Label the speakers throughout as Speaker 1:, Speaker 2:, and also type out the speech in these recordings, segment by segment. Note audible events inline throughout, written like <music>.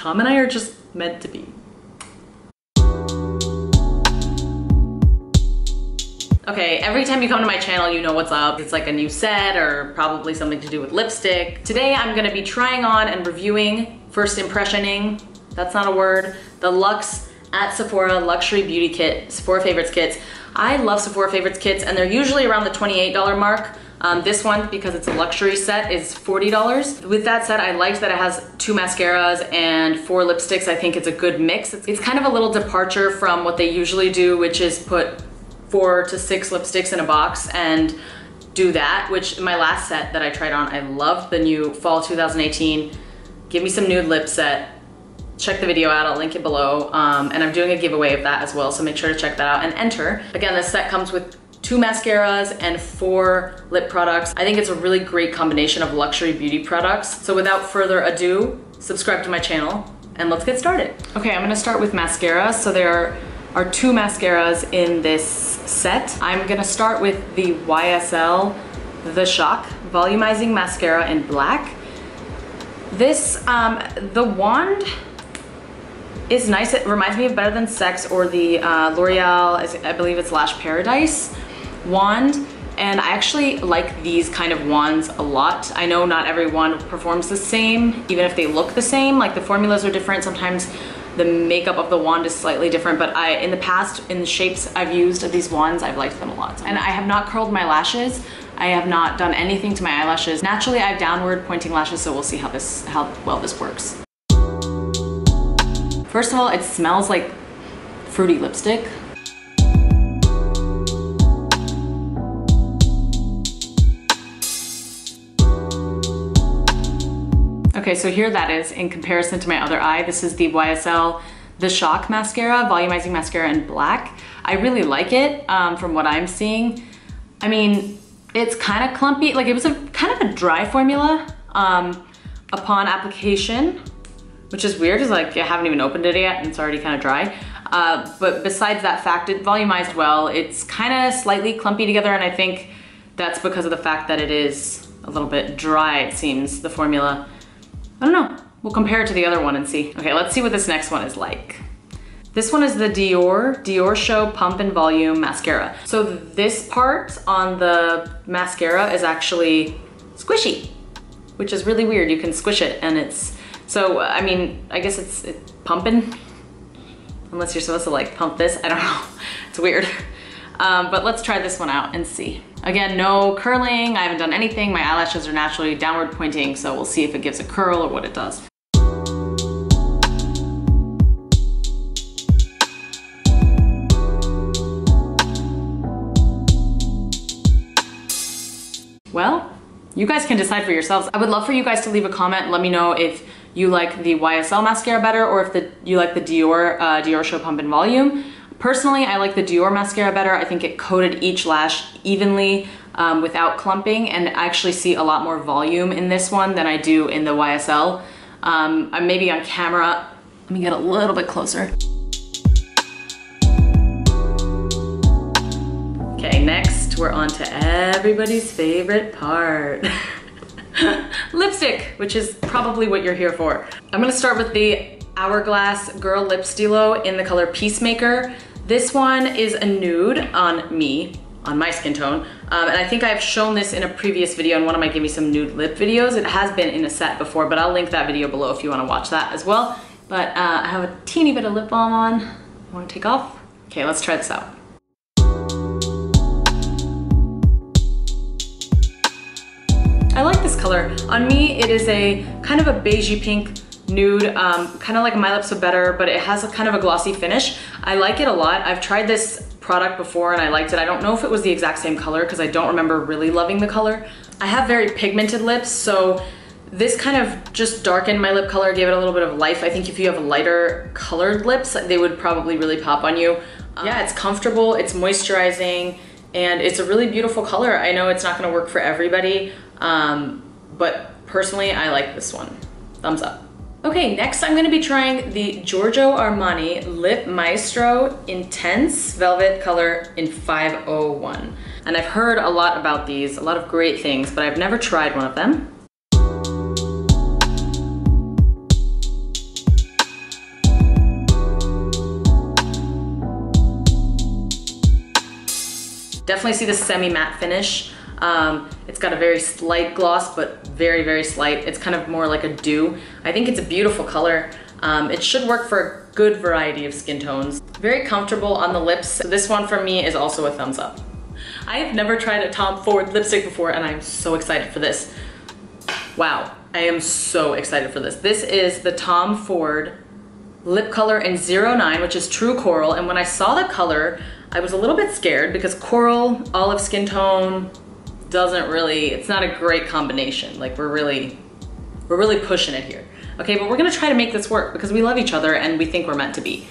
Speaker 1: Tom and I are just meant to be. Okay, every time you come to my channel, you know what's up. It's like a new set or probably something to do with lipstick. Today, I'm gonna be trying on and reviewing, first impressioning, that's not a word, the Luxe at Sephora Luxury Beauty Kit, Sephora Favorites Kits. I love Sephora Favorites Kits and they're usually around the $28 mark. Um, this one, because it's a luxury set, is $40. With that said, I liked that it has two mascaras and four lipsticks. I think it's a good mix. It's, it's kind of a little departure from what they usually do, which is put four to six lipsticks in a box and do that, which my last set that I tried on, I loved the new fall 2018. Give me some nude lip set. Check the video out, I'll link it below. Um, and I'm doing a giveaway of that as well, so make sure to check that out and enter. Again, this set comes with two mascaras and four lip products. I think it's a really great combination of luxury beauty products. So without further ado, subscribe to my channel and let's get started. Okay, I'm gonna start with mascara. So there are two mascaras in this set. I'm gonna start with the YSL The Shock Volumizing Mascara in black. This, um, the wand is nice. It reminds me of Better Than Sex or the uh, L'Oreal, I believe it's Lash Paradise wand. And I actually like these kind of wands a lot. I know not every wand performs the same, even if they look the same. Like the formulas are different. Sometimes the makeup of the wand is slightly different, but I, in the past, in the shapes I've used of these wands, I've liked them a lot. And I have not curled my lashes. I have not done anything to my eyelashes. Naturally, I have downward pointing lashes, so we'll see how this, how well this works. First of all, it smells like fruity lipstick. Okay, so here that is in comparison to my other eye. This is the YSL The Shock Mascara, Volumizing Mascara in black. I really like it um, from what I'm seeing. I mean, it's kind of clumpy. Like it was a kind of a dry formula um, upon application, which is weird because like I haven't even opened it yet and it's already kind of dry. Uh, but besides that fact, it volumized well. It's kind of slightly clumpy together and I think that's because of the fact that it is a little bit dry, it seems, the formula. I don't know. We'll compare it to the other one and see. Okay, let's see what this next one is like. This one is the Dior, Diorshow Pump and Volume Mascara. So this part on the mascara is actually squishy, which is really weird. You can squish it and it's, so I mean, I guess it's, it's pumping, unless you're supposed to like pump this, I don't know. <laughs> It's weird. Um, but let's try this one out and see. Again, no curling, I haven't done anything. My eyelashes are naturally downward pointing, so we'll see if it gives a curl or what it does. Well, you guys can decide for yourselves. I would love for you guys to leave a comment. Let me know if you like the YSL mascara better or if the, you like the Dior, uh, Diorshow Pump and Volume. Personally, I like the Dior mascara better. I think it coated each lash evenly um, without clumping and I actually see a lot more volume in this one than I do in the YSL. Um, I'm maybe on camera, let me get a little bit closer. Okay, next we're on to everybody's favorite part. <laughs> Lipstick, which is probably what you're here for. I'm gonna start with the Hourglass Girl Lip Stylo in the color Peacemaker. This one is a nude on me, on my skin tone. Um, and I think I've shown this in a previous video in one of my Give Me Some Nude Lip videos. It has been in a set before, but I'll link that video below if you wanna watch that as well. But uh, I have a teeny bit of lip balm on. I wanna take off? Okay, let's try this out. I like this color. On me, it is a kind of a beigey pink nude, um, kind of like My Lips Are Better, but it has a kind of a glossy finish. I like it a lot. I've tried this product before and I liked it. I don't know if it was the exact same color because I don't remember really loving the color. I have very pigmented lips, so this kind of just darkened my lip color, gave it a little bit of life. I think if you have lighter colored lips, they would probably really pop on you. Um, yeah, it's comfortable, it's moisturizing, and it's a really beautiful color. I know it's not gonna work for everybody, um, but personally, I like this one. Thumbs up. Okay, next I'm gonna be trying the Giorgio Armani Lip Maestro Intense Velvet Color in 501. And I've heard a lot about these, a lot of great things, but I've never tried one of them. Definitely see the semi-matte finish. Um, it's got a very slight gloss, but very, very slight. It's kind of more like a dew. I think it's a beautiful color. Um, it should work for a good variety of skin tones. Very comfortable on the lips. So this one for me is also a thumbs up. I have never tried a Tom Ford lipstick before and I'm so excited for this. Wow, I am so excited for this. This is the Tom Ford lip color in 09, which is true coral. And when I saw the color, I was a little bit scared because coral, olive skin tone, doesn't really, it's not a great combination. Like we're really, we're really pushing it here. Okay, but we're gonna try to make this work because we love each other and we think we're meant to be.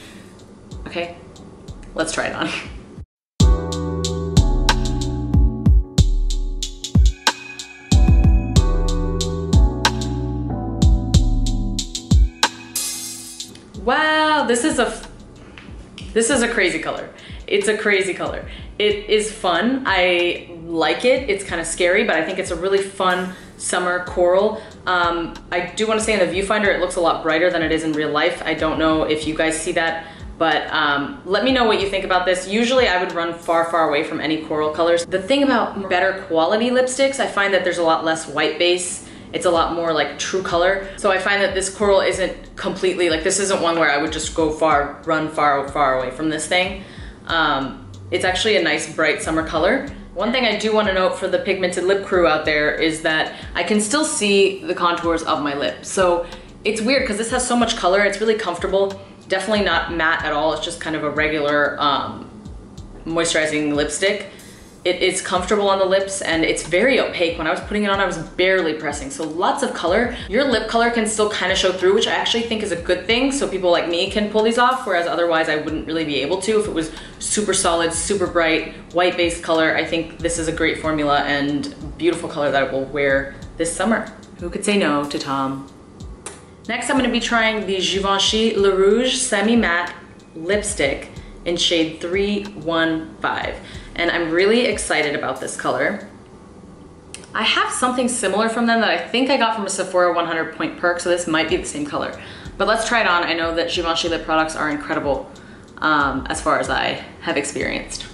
Speaker 1: Okay, let's try it on. <laughs> Wow, this is a, this is a crazy color. It's a crazy color. It is fun. I like it. It's kind of scary, but I think it's a really fun summer coral. Um, I do want to say in the viewfinder, it looks a lot brighter than it is in real life. I don't know if you guys see that, but um, let me know what you think about this. Usually I would run far, far away from any coral colors. The thing about better quality lipsticks, I find that there's a lot less white base it's a lot more like true color. So I find that this coral isn't completely, like this isn't one where I would just go far, run far, far away from this thing. Um, it's actually a nice bright summer color. One thing I do want to note for the pigmented lip crew out there is that I can still see the contours of my lip. So it's weird because this has so much color. It's really comfortable. Definitely not matte at all. It's just kind of a regular um, moisturizing lipstick. It is comfortable on the lips and it's very opaque. When I was putting it on, I was barely pressing. So lots of color. Your lip color can still kind of show through, which I actually think is a good thing. So people like me can pull these off, whereas otherwise I wouldn't really be able to. If it was super solid, super bright, white based color, I think this is a great formula and beautiful color that I will wear this summer. Who could say no to Tom? Next, I'm gonna be trying the Givenchy Le Rouge Semi Matte Lipstick in shade 315 and I'm really excited about this color. I have something similar from them that I think I got from a Sephora 100 point perk, so this might be the same color. But let's try it on. I know that Givenchy lip products are incredible um, as far as I have experienced.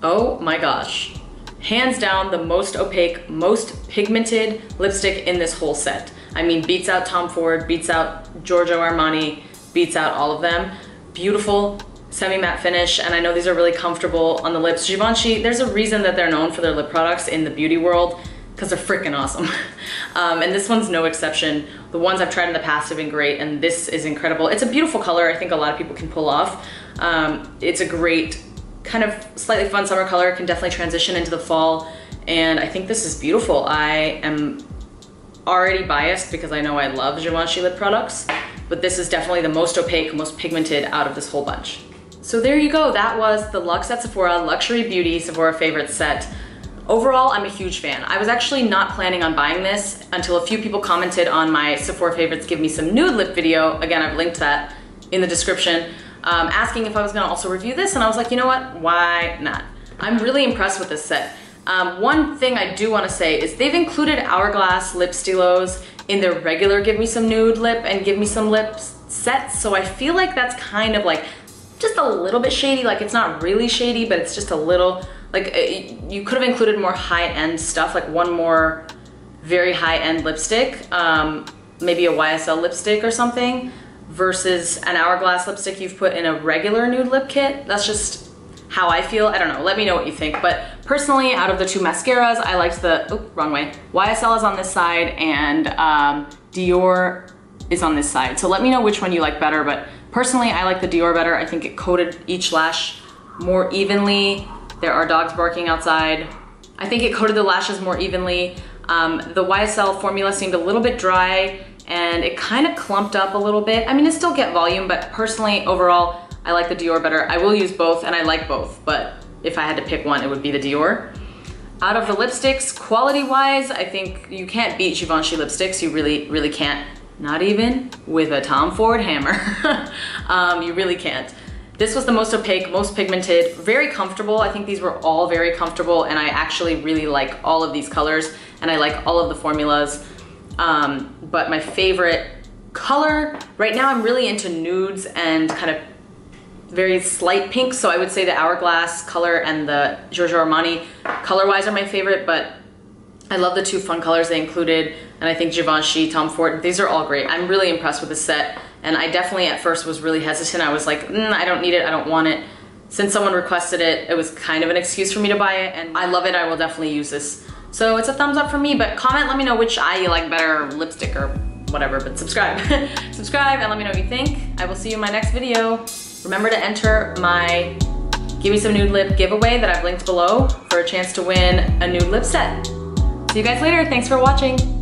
Speaker 1: Oh my gosh. Hands down the most opaque, most pigmented lipstick in this whole set. I mean, beats out Tom Ford, beats out Giorgio Armani, beats out all of them. Beautiful semi-matte finish, and I know these are really comfortable on the lips. Givenchy, there's a reason that they're known for their lip products in the beauty world, because they're freaking awesome. <laughs> um, and this one's no exception. The ones I've tried in the past have been great, and this is incredible. It's a beautiful color I think a lot of people can pull off. Um, it's a great, kind of slightly fun summer color, can definitely transition into the fall, and I think this is beautiful. I am already biased because I know I love Givenchy lip products, but this is definitely the most opaque, most pigmented out of this whole bunch. So there you go, that was the Luxe at Sephora Luxury Beauty Sephora Favorites set. Overall, I'm a huge fan. I was actually not planning on buying this until a few people commented on my Sephora Favorites Give Me Some Nude Lip video. Again, I've linked that in the description, um, asking if I was gonna also review this, and I was like, you know what, why not? I'm really impressed with this set. Um, one thing I do wanna say is they've included Hourglass lip stylos in their regular Give Me Some Nude lip and Give Me Some Lips sets, so I feel like that's kind of like just a little bit shady, like it's not really shady, but it's just a little, like uh, you could have included more high-end stuff, like one more very high-end lipstick, um, maybe a YSL lipstick or something, versus an Hourglass lipstick you've put in a regular nude lip kit. That's just how I feel. I don't know, let me know what you think. But personally, out of the two mascaras, I liked the, oh, wrong way. YSL is on this side and um, Dior is on this side. So let me know which one you like better, but personally, I like the Dior better. I think it coated each lash more evenly. There are dogs barking outside. I think it coated the lashes more evenly. Um, the YSL formula seemed a little bit dry and it kind of clumped up a little bit. I mean, it still get volume, but personally, overall, I like the Dior better. I will use both and I like both, but if I had to pick one, it would be the Dior. Out of the lipsticks, quality-wise, I think you can't beat Givenchy lipsticks. You really, really can't. Not even with a Tom Ford hammer. <laughs> um, you really can't. This was the most opaque, most pigmented, very comfortable. I think these were all very comfortable and I actually really like all of these colors and I like all of the formulas. Um, but my favorite color, right now I'm really into nudes and kind of very slight pink, so I would say the Hourglass color and the Giorgio Armani color-wise are my favorite, but I love the two fun colors they included, and I think Givenchy, Tom Ford, these are all great. I'm really impressed with the set, and I definitely at first was really hesitant. I was like, mm, I don't need it, I don't want it. Since someone requested it, it was kind of an excuse for me to buy it, and I love it, I will definitely use this. So it's a thumbs up for me, but comment, let me know which eye you like better, lipstick or whatever, but subscribe. <laughs> subscribe and let me know what you think. I will see you in my next video. Remember to enter my Give Me Some Nude Lip giveaway that I've linked below for a chance to win a nude lip set. See you guys later. Thanks for watching.